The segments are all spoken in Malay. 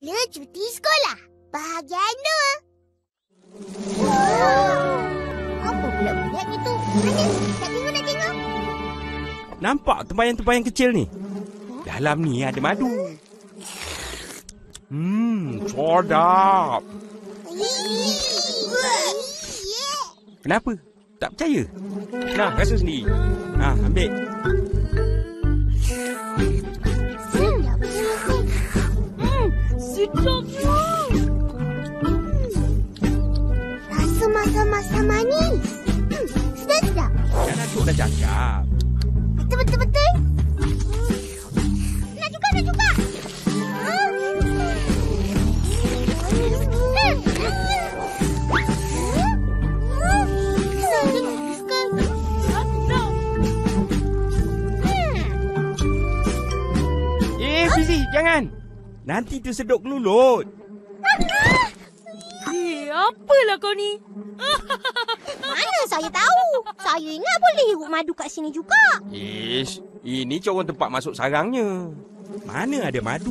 Le cuti sekolah. Bahagian dua. Apa pula budak ni tu? Mana? Nak tengok, nak tengok. Nampak tempayan-tempayan kecil ni? Dalam ni ada madu. Hmm, sedap. Kenapa? Tak percaya? Nah, rasa sendiri. Ha, ambil. Dah cakap. Betul-betul-betul. Nak juga, nak juga. Eh, Fizi, jangan. Nanti terseduk mulut. Eh, apalah kau ni? Saya ingat boleh hirup madu kat sini juga. Ish, ini corong tempat masuk sarangnya. Mana ada madu?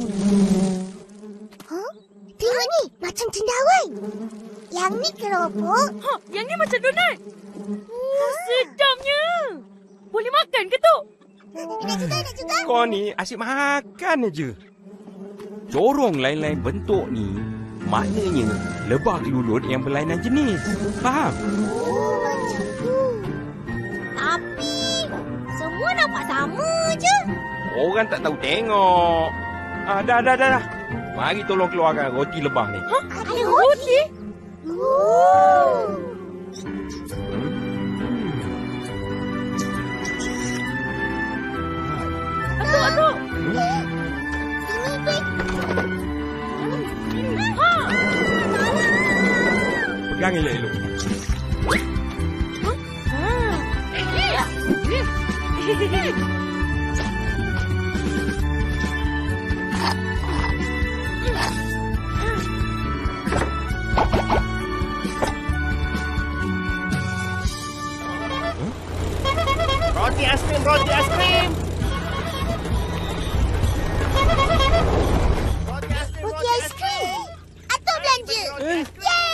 Huh? Tengok ni, macam cendawan. Yang ni keropok. Ha, yang ni macam donat. Oh, sedapnya. Boleh makan ke tu? Nak juga, nak juga. Kau ni asyik makan aja. Corong lain-lain bentuk ni maknanya lebah lulut yang berlainan jenis. Faham? Orang tak tahu tengok. Ah, dah, dah, dah, dah. Mari tolong keluarkan roti lebah ni. Ada roti. Oh.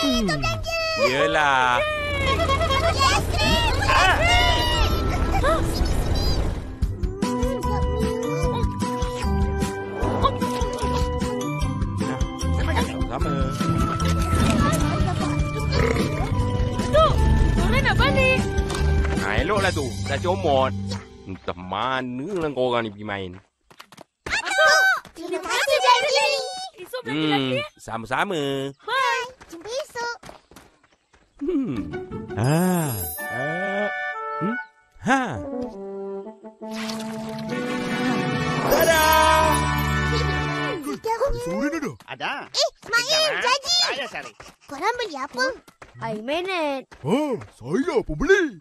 Atuk belanja. Yelah. Sama. Atuk, korang nak balik. Ha, eloklah tu. Dah comot. Entah mana lah korang ni pergi main. Terima kasih belanja. Esok belanja lagi. Hmm, eh. sama-sama. Hmm. Ah. Ah. Hmm? Ha. Tada! Sore dah dah. Ada. Eh, Ismail, jadi. Saya cari. Korang beli apa? Air menet. Ha, saya pun beli.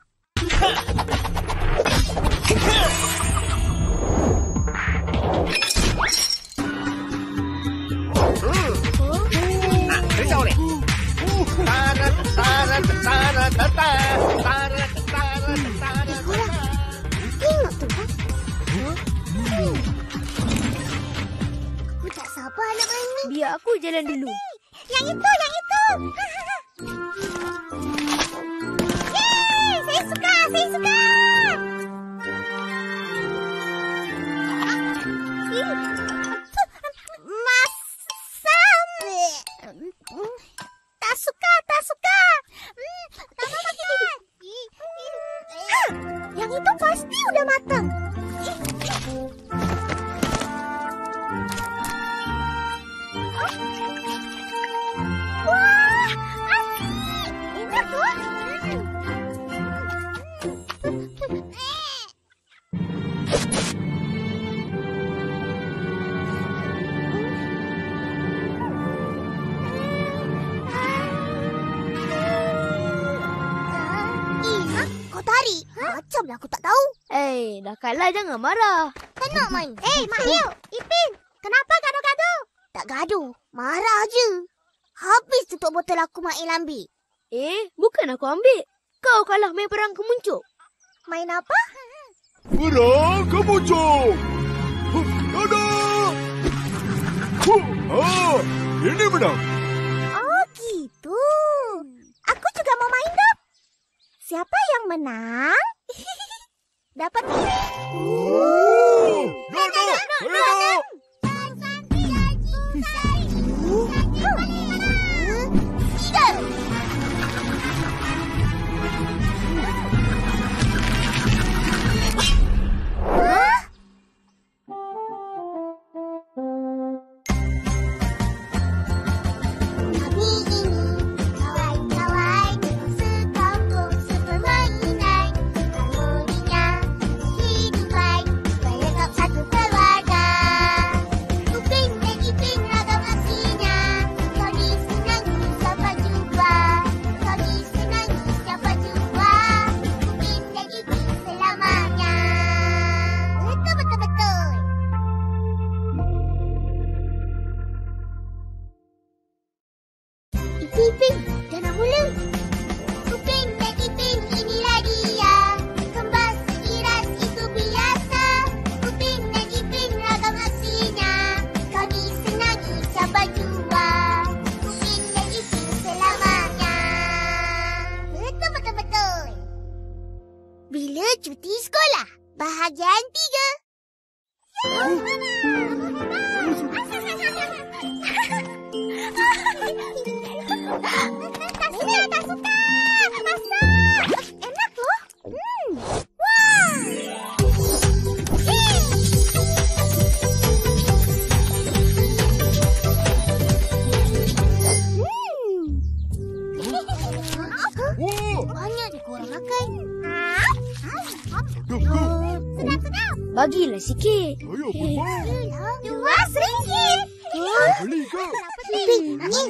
Ah, Aku tak sabar nak main ni. Biar aku jalan dulu. Yang itu, yang itu. Yeay, saya suka, saya suka. Masam. Suka. Hmm, Tak makan. Ah, Yang itu pasti udah matang. Macamlah aku tak tahu. Eh, dah kalah jangan marah. Tak nak main. Eh, Mahil, Ipin. Kenapa gaduh-gaduh? Tak gaduh. Marah je. Habis tutup botol aku Mail ambil. Eh, bukan aku ambil. Kau kalah main perang kemuncuk. Main apa? Perang kemuncung. Huh, Dadah. Huh, ha. Ini menang. Oh, gitu. Aku juga mau main dong. Siapa yang menang? Dapat. Oh, no, no, saya nak. Tiga. Bagilah sikit. Dua seringgit. Beli ke? Ipin, ni.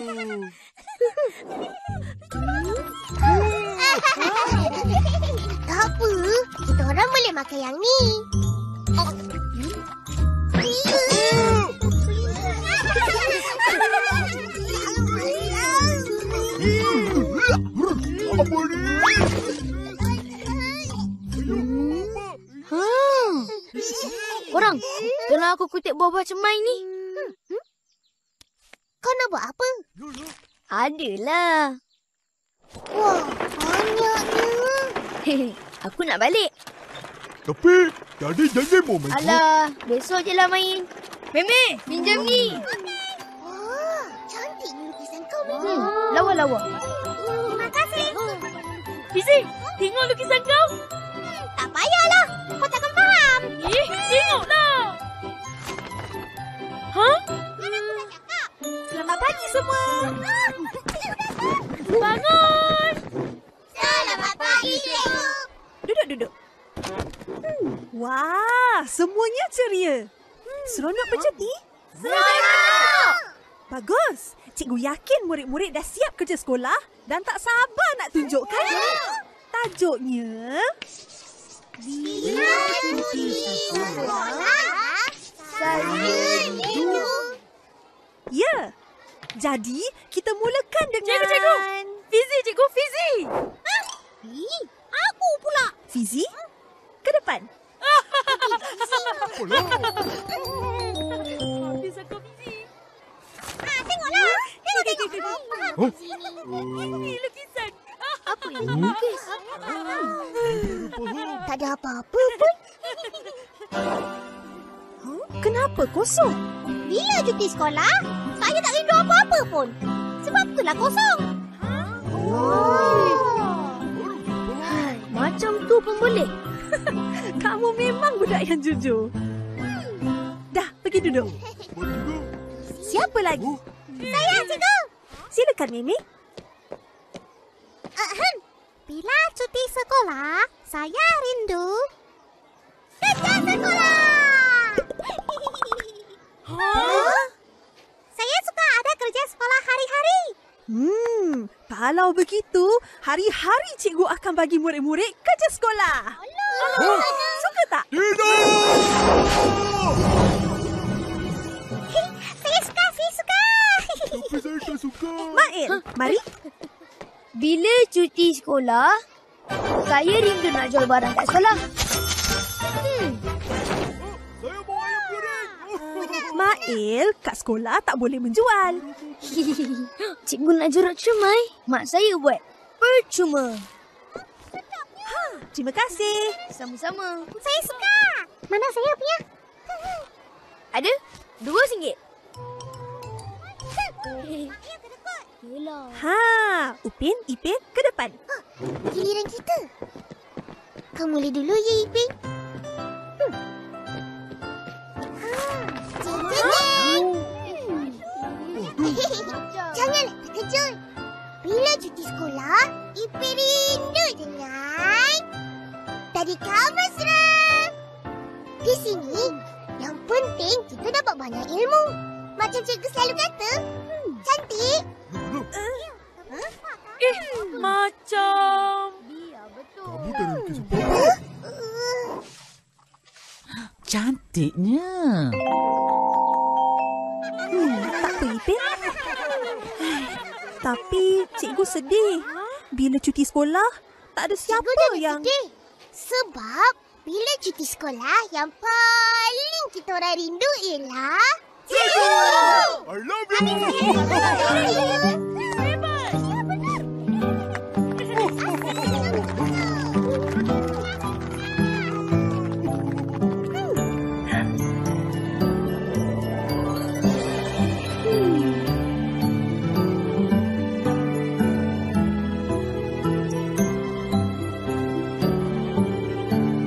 Tak apa. Kita orang boleh makan yang ni. Apa ni? Aku kutip buah-buah cemai ni? Kau nak buat apa? Adalah. Wah, banyaknya. aku nak balik. Tapi, tadi janji mau main. Alah, besok je lah main. Meme, pinjam ni. Wah, cantik ni lukisan kau, Mimi. Hmm, lawa-lawa. Terima kasih. Fizi, tengok lukisan kau. Tak payahlah. Kau takkan faham. Eh, tengoklah. Pagi semua. Bangun. Selamat pagi, cikgu. Duduk, duduk. Hmm. Wah, semuanya ceria. Hmm, seronok bercuti? Seronok. Bagus. Cikgu yakin murid-murid dah siap kerja sekolah dan tak sabar nak tunjukkan. Tajuknya, Bila cuti sekolah, saya rindu. ya. Jadi, kita mulakan dengan... Cikgu, cikgu. Fizi, cikgu Fizi. Ih, aku pula. Fizi, ke depan. Apalah. Habis aku Fizi. Ah, tengoklah. Tengok, tengok. Faham, Oh. Ni lukisan. Apa yang dilukis? Faham. Tak ada apa-apa pun. Kenapa kosong? Bila cuti sekolah, saya tak rindu apa-apa pun. Sebab itulah kosong. Oh. Macam tu pun boleh. Kamu memang budak yang jujur. Dah, pergi duduk. Siapa lagi? Saya, cikgu. Silakan, Mimi. Ahem. Bila cuti sekolah, saya rindu kerja sekolah. Huh? Saya suka ada kerja sekolah hari-hari. Hmm, kalau begitu, hari-hari cikgu akan bagi murid-murid kerja sekolah. Oh. Suka tak? Tidak! Saya suka, saya suka. Tapi saya tak suka. Mail, mari. Bila cuti sekolah, saya rindu nak jual barang kat sekolah. Saya Ismail, kat sekolah tak boleh menjual. Cikgu nak jorok cermai. Mak saya buat. Percuma. Terima kasih. Sama-sama. Saya suka. Mana saya punya? Ada? Dua singgit. Yelah. Ha, Upin, Ipin, ke depan. Giliran kita. Kau mula dulu ya, Ipin. Terkejut. Bila cuti sekolah, Ipin rindu dengan... Tadika mesra. Di sini, yang penting kita dapat banyak ilmu. Macam cikgu selalu kata, hmm, cantik. Eh, macam... Kamu nak kisah apa? Cantiknya. Hmm, tak apa, Ipin. Tapi cikgu sedih. Bila cuti sekolah, tak ada siapa Cikgu yang... sedih. Sebab bila cuti sekolah yang paling kita orang rindu ialah... I love you.